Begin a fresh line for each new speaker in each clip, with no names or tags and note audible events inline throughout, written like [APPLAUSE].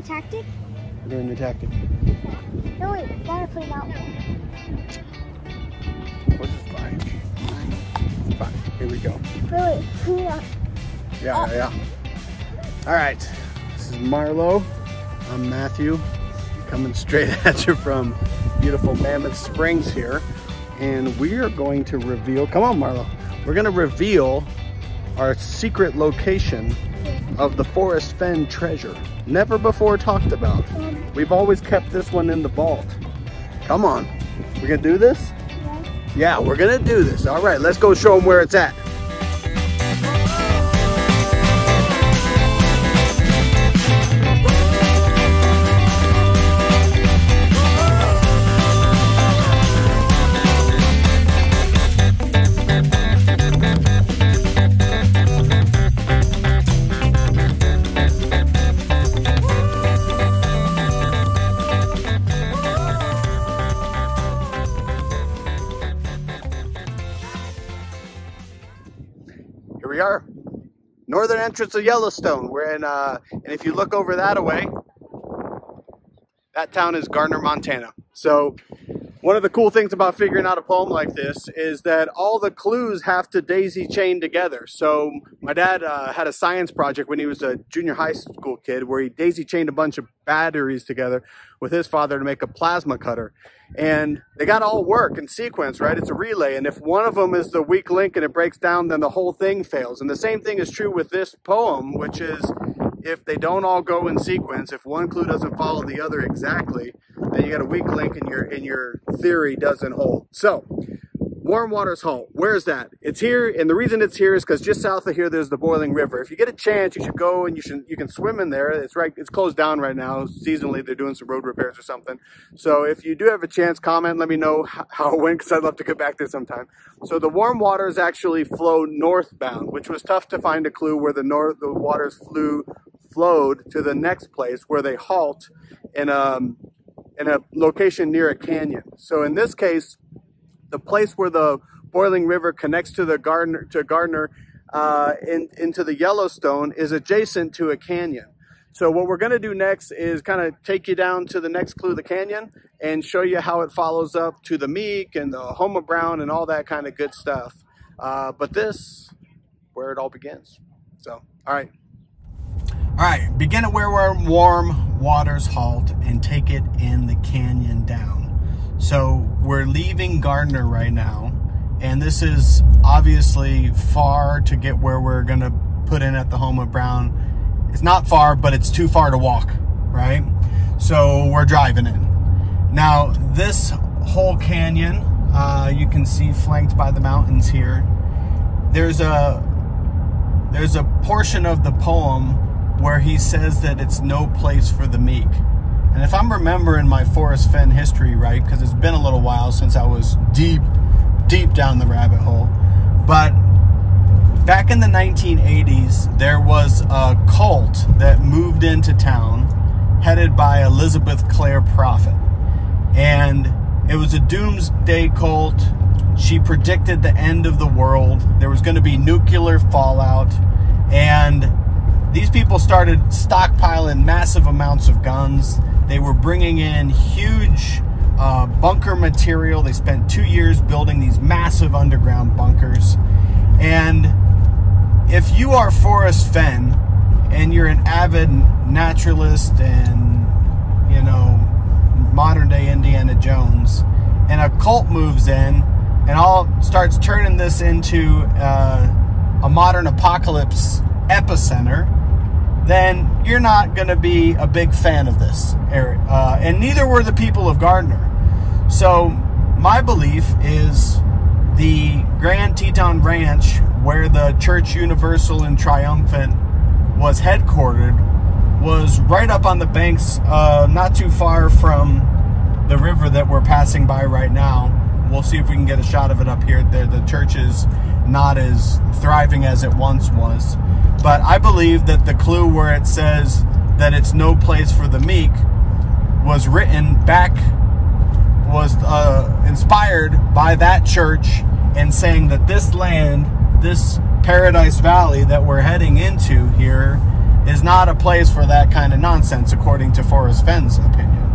my tactic?
Learn the tactic.
No, wait, gotta put it out.
Is fine. Fine. Here we go.
Wait, wait, put.
Yeah, yeah, yeah. All right. This is Marlo. I'm Matthew. Coming straight [LAUGHS] at you from beautiful Mammoth Springs here. And we are going to reveal, come on Marlo. We're gonna reveal our secret location of the Forrest Fenn treasure. Never before talked about. We've always kept this one in the vault. Come on. We're gonna do this? Yeah, we're gonna do this. All right, let's go show them where it's at. We are, northern entrance of Yellowstone. We're in, uh, and if you look over that away, that town is Gardiner, Montana. So one of the cool things about figuring out a poem like this is that all the clues have to daisy chain together. So my dad uh, had a science project when he was a junior high school kid where he daisy chained a bunch of batteries together with his father to make a plasma cutter. And they got all work in sequence, right? It's a relay. And if one of them is the weak link and it breaks down, then the whole thing fails. And the same thing is true with this poem, which is if they don't all go in sequence, if one clue doesn't follow the other exactly, then you got a weak link and your and your theory doesn't hold. So, Warm Waters Halt, where's that? It's here, and the reason it's here is because just south of here there's the Boiling River. If you get a chance, you should go and you should you can swim in there. It's right, it's closed down right now. Seasonally, they're doing some road repairs or something. So if you do have a chance, comment, let me know how it went because I'd love to get back there sometime. So the warm waters actually flow northbound, which was tough to find a clue where the north the waters flew flowed to the next place where they halt in a in a location near a canyon. So in this case, the place where the boiling river connects to the Gardner to Gardner uh, in, into the Yellowstone is adjacent to a canyon. So what we're going to do next is kind of take you down to the next clue, the canyon, and show you how it follows up to the Meek and the home of Brown and all that kind of good stuff. Uh, but this, where it all begins. So, all right. All right, begin at where warm waters halt and take it in the canyon down. So we're leaving Gardiner right now, and this is obviously far to get where we're gonna put in at the home of Brown. It's not far, but it's too far to walk, right? So we're driving in. Now, this whole canyon, uh, you can see flanked by the mountains here. There's a there's a portion of the poem where he says that it's no place for the meek. And if I'm remembering my Forrest Fenn history right, because it's been a little while since I was deep, deep down the rabbit hole, but back in the 1980s, there was a cult that moved into town headed by Elizabeth Clare Prophet. And it was a doomsday cult. She predicted the end of the world. There was going to be nuclear fallout. And these people started stockpiling massive amounts of guns. They were bringing in huge uh, bunker material. They spent two years building these massive underground bunkers. And if you are Forrest Fenn and you're an avid naturalist and, you know, modern day Indiana Jones, and a cult moves in and all starts turning this into uh, a modern apocalypse epicenter, then you're not going to be a big fan of this. Uh, and neither were the people of Gardiner. So, my belief is the Grand Teton Ranch, where the Church Universal and Triumphant was headquartered, was right up on the banks, uh, not too far from the river that we're passing by right now. We'll see if we can get a shot of it up here. The, the church is not as thriving as it once was. But I believe that the clue where it says that it's no place for the meek was written back, was uh, inspired by that church and saying that this land, this Paradise Valley that we're heading into here, is not a place for that kind of nonsense, according to Forrest Fenn's opinion.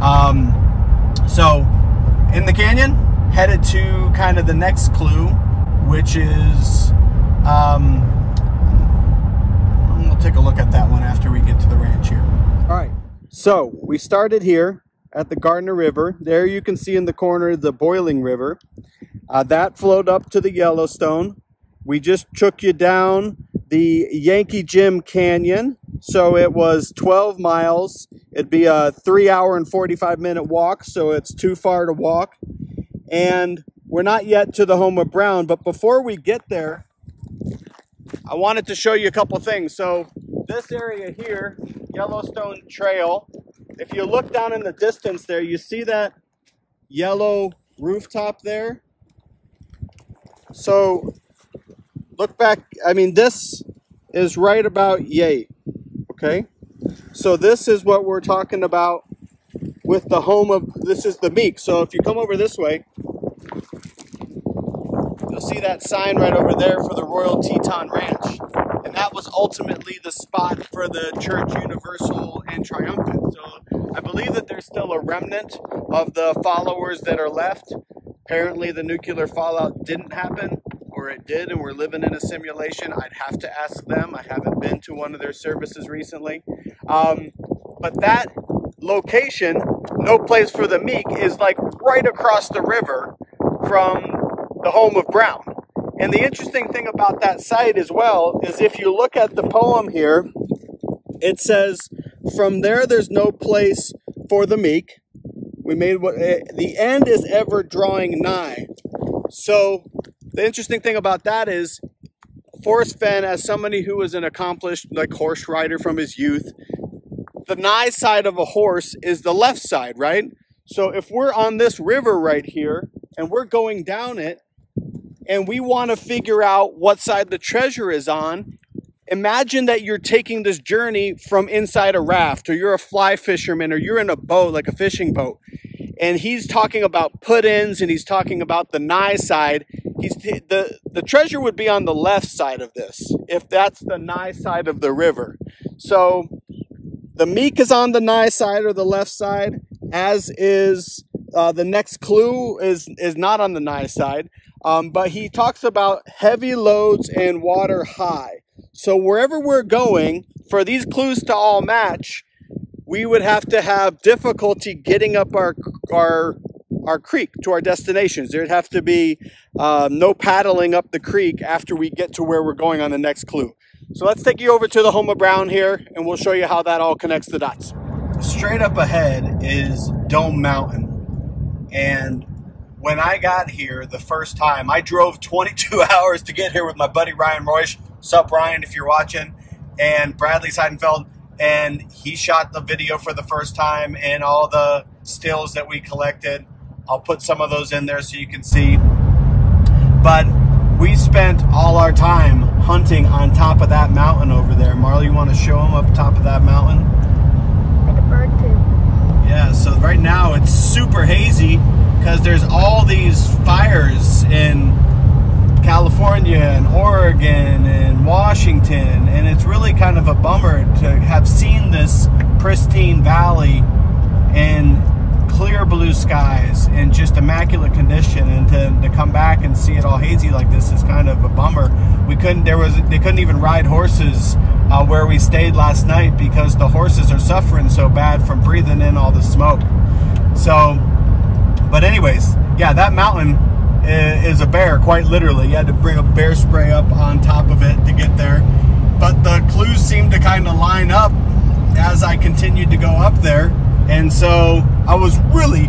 Um, so, in the canyon, headed to kind of the next clue, which is. Um, take a look at that one after we get to the ranch here. All right. So, we started here at the Gardner River. There you can see in the corner the Boiling River. Uh, that flowed up to the Yellowstone. We just took you down the Yankee Jim Canyon. So it was 12 miles. It'd be a three hour and 45 minute walk, so it's too far to walk. And we're not yet to the home of Brown, but before we get there, I wanted to show you a couple things. So this area here, Yellowstone Trail, if you look down in the distance there, you see that yellow rooftop there? So look back. I mean, this is right about yay. Okay. So this is what we're talking about with the home of, this is the Meek. So if you come over this way, see that sign right over there for the Royal Teton Ranch. And that was ultimately the spot for the Church Universal and Triumphant. So I believe that there's still a remnant of the followers that are left. Apparently the nuclear fallout didn't happen or it did and we're living in a simulation, I'd have to ask them. I haven't been to one of their services recently. Um, but that location, No Place for the Meek, is like right across the river from the home of Brown. And the interesting thing about that site as well is if you look at the poem here, it says, From there there's no place for the meek. We made what eh, the end is ever drawing nigh. So the interesting thing about that is Forrest Fenn, as somebody who was an accomplished like horse rider from his youth, the nigh side of a horse is the left side, right? So if we're on this river right here and we're going down it and we want to figure out what side the treasure is on, imagine that you're taking this journey from inside a raft or you're a fly fisherman or you're in a boat like a fishing boat and he's talking about put-ins and he's talking about the nigh side. He's the the treasure would be on the left side of this if that's the nigh side of the river. So the meek is on the nigh side or the left side as is uh, the next clue is is not on the nigh side um, but he talks about heavy loads and water high so wherever we're going for these clues to all match we would have to have difficulty getting up our our our creek to our destinations. There'd have to be um, no paddling up the creek after we get to where we're going on the next clue. So let's take you over to the home of Brown here and we'll show you how that all connects the dots. Straight up ahead is Dome Mountain. And when I got here the first time, I drove 22 [LAUGHS] hours to get here with my buddy Ryan Royce. Sup, Ryan, if you're watching, and Bradley Seidenfeld. And he shot the video for the first time and all the stills that we collected. I'll put some of those in there so you can see. But we spent all our time hunting on top of that mountain over there. Marley, you want to show them up top of that mountain?
Like a bird poop.
Yeah, so right now it's super hazy because there's all these fires in California and Oregon and Washington, and it's really kind of a bummer to have seen this pristine valley and clear blue skies and just immaculate condition and to, to come back and see it all hazy like this is kind of a bummer. We couldn't there was they couldn't even ride horses uh, where we stayed last night because the horses are suffering so bad from breathing in all the smoke. So but anyways yeah that mountain is a bear quite literally you had to bring a bear spray up on top of it to get there but the clues seemed to kind of line up as I continued to go up there and so I was really,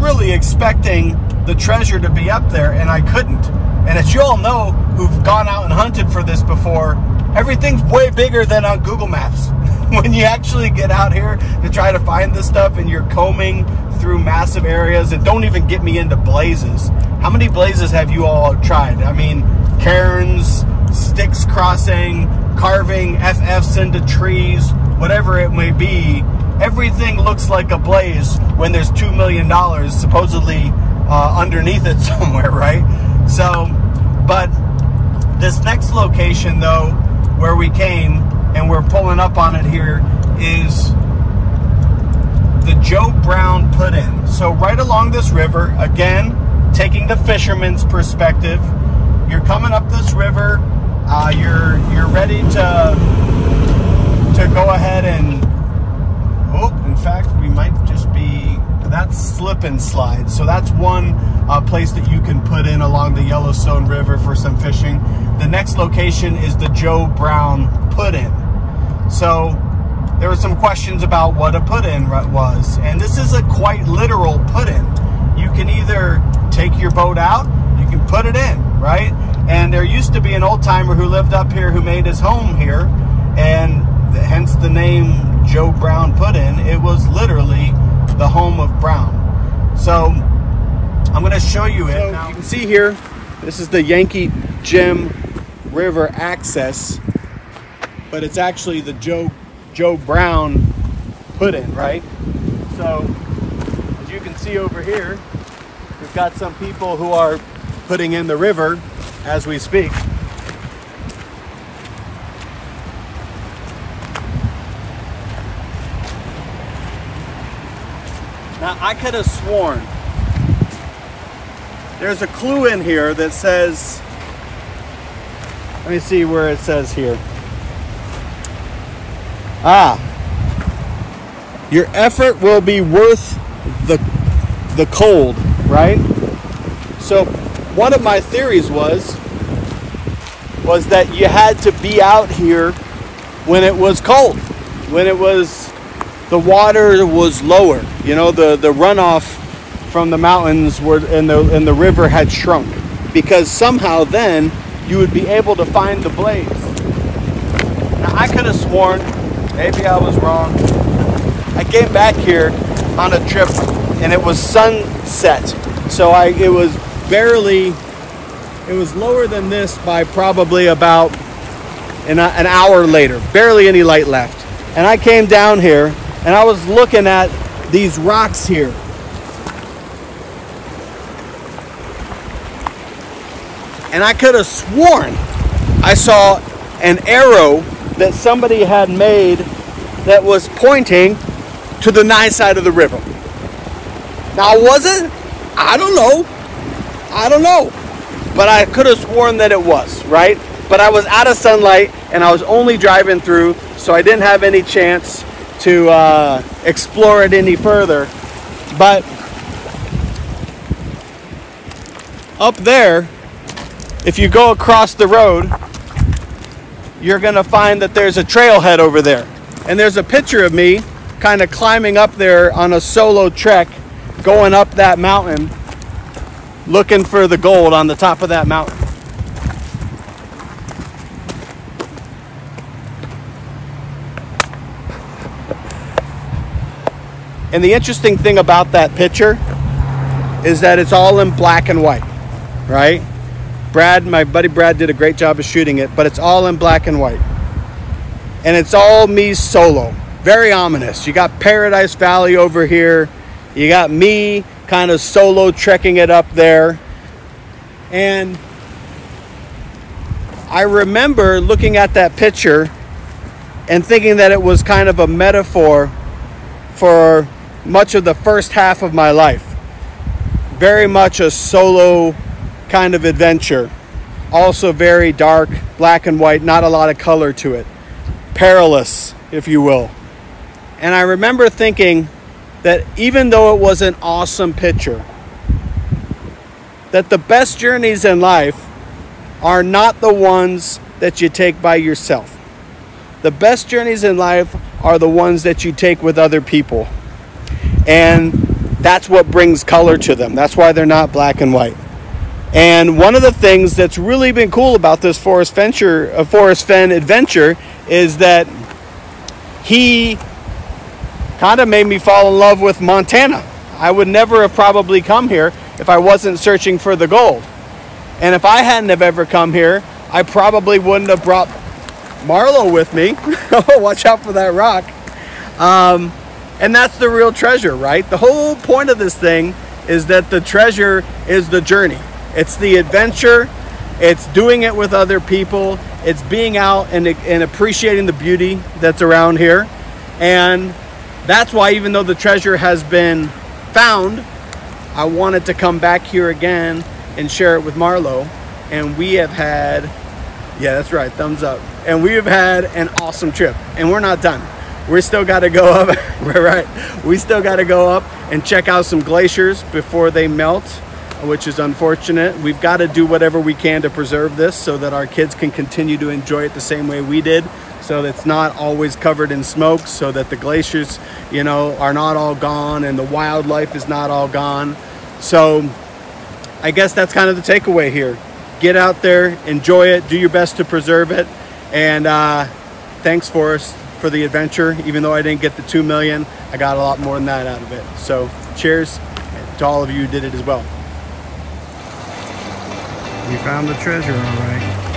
really expecting the treasure to be up there, and I couldn't. And as you all know, who've gone out and hunted for this before, everything's way bigger than on Google Maps. [LAUGHS] when you actually get out here to try to find this stuff and you're combing through massive areas, and don't even get me into blazes. How many blazes have you all tried? I mean, cairns, Styx crossing, carving FFs into trees, whatever it may be everything looks like a blaze when there's $2 million supposedly uh, underneath it [LAUGHS] somewhere, right? So, but this next location though, where we came, and we're pulling up on it here, is the Joe Brown put in. So right along this river, again, taking the fisherman's perspective, you're coming up this river, uh, you're you're ready to to go ahead and oh, in fact, we might just be that's slip and slide. So that's one uh, place that you can put in along the Yellowstone River for some fishing. The next location is the Joe Brown put in. So there were some questions about what a put in was, and this is a quite literal put in. You can either take your boat out, you can put it in, right? And there used to be an old timer who lived up here who made his home here, and hence the name Joe Brown put in. It was literally the home of Brown. So I'm going to show you it. So now. You can see here, this is the Yankee Jim River access, but it's actually the Joe Joe Brown put in, right? So as you can see over here, we've got some people who are putting in the river as we speak. Now I could have sworn there's a clue in here that says, let me see where it says here. Ah, your effort will be worth the the cold, right? So one of my theories was was that you had to be out here when it was cold, when it was the water was lower. You know, the the runoff from the mountains were and the and the river had shrunk because somehow then you would be able to find the blaze. Now I could have sworn, maybe I was wrong. I came back here on a trip and it was sunset. So I it was barely it was lower than this by probably about an, an hour later. Barely any light left. And I came down here and I was looking at these rocks here. And I could have sworn I saw an arrow that somebody had made that was pointing to the nigh side of the river. Now, was it? I don't know. I don't know. But I could have sworn that it was, right? But I was out of sunlight and I was only driving through, so I didn't have any chance to uh, explore it any further. But up there, if you go across the road, you're going to find that there's a trailhead over there. And there's a picture of me kind of climbing up there on a solo trek, going up that mountain, looking for the gold on the top of that mountain. And the interesting thing about that picture is that it's all in black and white, right? Brad, my buddy Brad, did a great job of shooting it, but it's all in black and white. And it's all me solo. Very ominous. You got Paradise Valley over here. You got me kind of solo trekking it up there. And I remember looking at that picture and thinking that it was kind of a metaphor for much of the first half of my life. Very much a solo kind of adventure. Also, very dark, black and white, not a lot of color to it. Perilous, if you will. And I remember thinking that even though it was an awesome picture, that the best journeys in life are not the ones that you take by yourself. The best journeys in life are the ones that you take with other people. And that's what brings color to them. That's why they're not black and white. And one of the things that's really been cool about this Forest Venture, uh, Forrest Fenn adventure is that he kind of made me fall in love with Montana. I would never have probably come here if I wasn't searching for the gold. And if I hadn't have ever come here, I probably wouldn't have brought Marlo with me. [LAUGHS] Watch out for that rock. Um, and that's the real treasure, right? The whole point of this thing is that the treasure is the journey. It's the adventure It's doing it with other people. It's being out and, and appreciating the beauty that's around here. And that's why, even though the treasure has been found, I wanted to come back here again and share it with Marlo. And we have had, yeah, that's right, thumbs up. And we have had an awesome trip. And we're not done. We still got to go up, [LAUGHS] We're right? We still got to go up and check out some glaciers before they melt which is unfortunate. We've got to do whatever we can to preserve this so that our kids can continue to enjoy it the same way we did. So it's not always covered in smoke, so that the glaciers, you know, are not all gone and the wildlife is not all gone. So I guess that's kind of the takeaway here. Get out there, enjoy it, do your best to preserve it, and uh, thanks for us for the adventure. Even though I didn't get the two million, I got a lot more than that out of it. So cheers to all of you who did it as well. You found the treasure, all right.